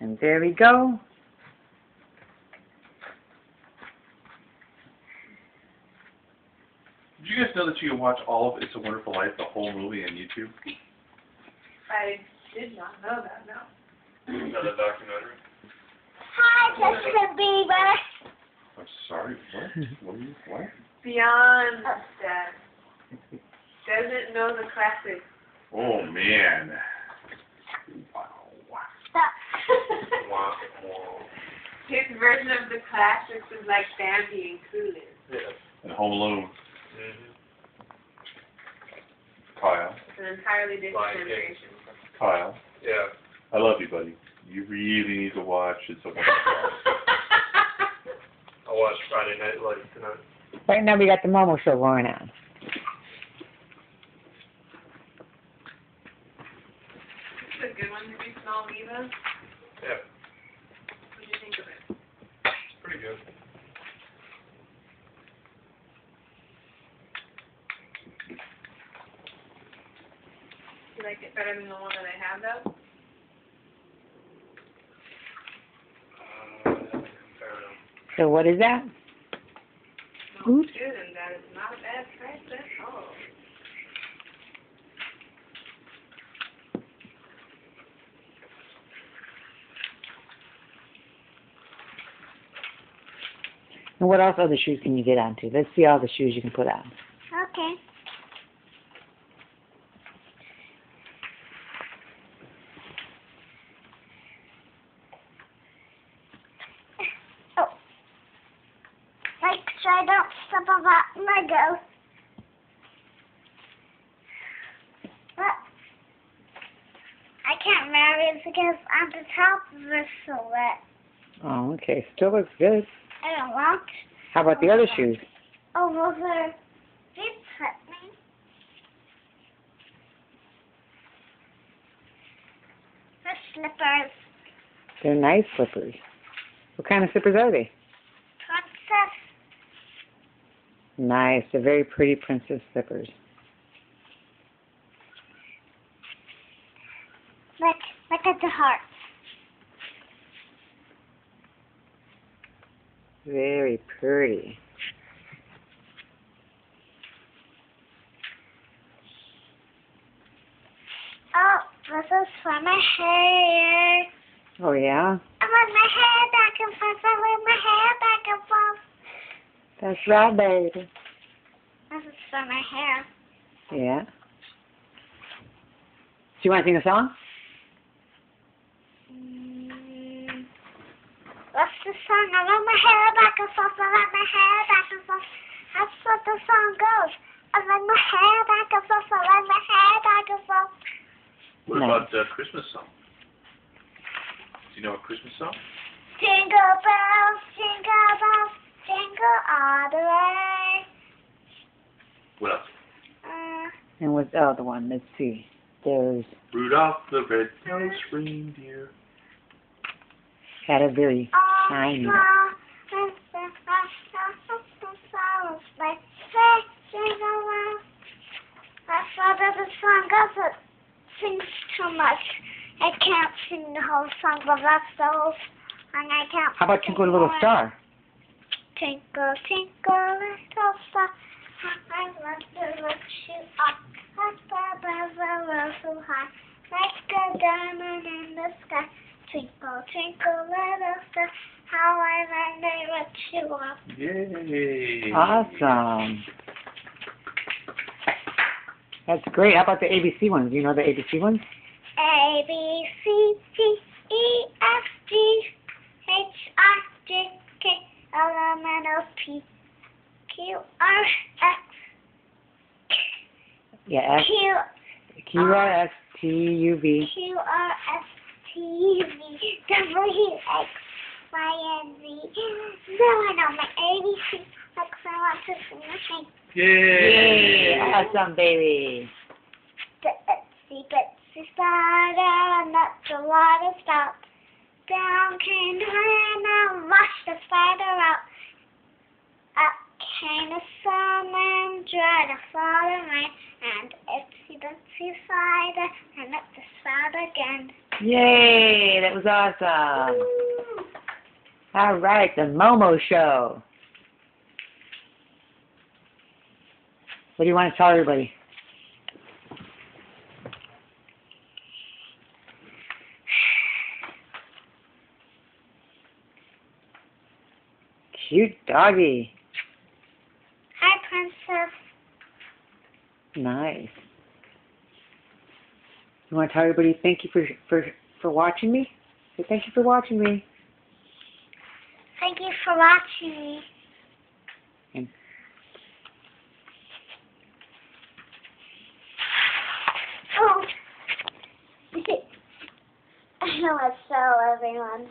And there we go. Did you guys know that you can watch all of It's a Wonderful Life, the whole movie on YouTube? I did not know that, no. Another documentary? Hi, Justin Bieber. I'm sorry, what? What are you, what? Beyond that. Doesn't know the classics. Oh, man. Wow. Stop. Wow. His version of the classics is like Bambi and Clueless. And Home Alone. Mhm. Kyle. It's an entirely different Lion King. generation. Kyle. Yeah. I love you, buddy. You really need to watch It's a Wonderful Life. I'll watch Friday Night Lights tonight. Right now we got the Momo show going on. It's a good one to be small Viva. Yeah. What do you think of it? It's pretty good. You like it better than the one that I have though? Uh, I haven't compared them. So what is that? No, Oops. good, and that is not a bad price at all. And what else other shoes can you get onto? Let's see all the shoes you can put on. Okay. Oh. Make sure I don't step on that Lego. I can't marry it because on the top of this silhouette. Oh, okay. Still looks good. I don't want. How about the other shoes? Oh, those are deep hurt me. The slippers. They're nice slippers. What kind of slippers are they? Princess. Nice. They're very pretty princess slippers. Look, look at the hearts. Very pretty. Oh, this is for my hair. Oh, yeah? I want my hair back and forth. I want my hair back and forth. That's right, baby. This is for my hair. Yeah. Do you want to sing a song? What's the song? I want my hair back and forth. I want my hair back and forth. That's what the song goes. I want my hair back and forth. I want my hair back and forth. What No. about the Christmas song? Do you know a Christmas song? Jingle bells, jingle bells, jingle all the way. What else? Uh, And what's the other one? Let's see. There's Rudolph the Red-Nosed Reindeer. had a very all shiny. small, and the flowers like say jingle bells. That's what the song goes. It sings too much. I can't sing the whole song, but that's the whole song. I can't. How about sing Twinkle Little more. Star? Twinkle, twinkle, little star, I love to look you up. Up above the world so high, like a diamond in the sky. Twinkle, twinkle, little star, how I love to look you up. Yay! Awesome. That's great. How about the ABC ones? You know the ABC ones? A B C D E F G H I J K L M N O P Q R X Yeah, S Q Q R S T U V. Q R S T U V W X Y and Z. Now I know my ABC. Like I want to sing the thing. Yay! Awesome, baby. The itsy bitsy spider, not the water stopped. Down came the rain and washed the spider out. Up came the sun and dried the falling rain. Yay, that was awesome. All right, the Momo Show. What do you want to tell everybody? Cute doggy. Hi, Princess. Nice. You want to tell everybody thank you for for for watching me? Say thank you for watching me. Thank you for watching me. And Oh. I want to show everyone.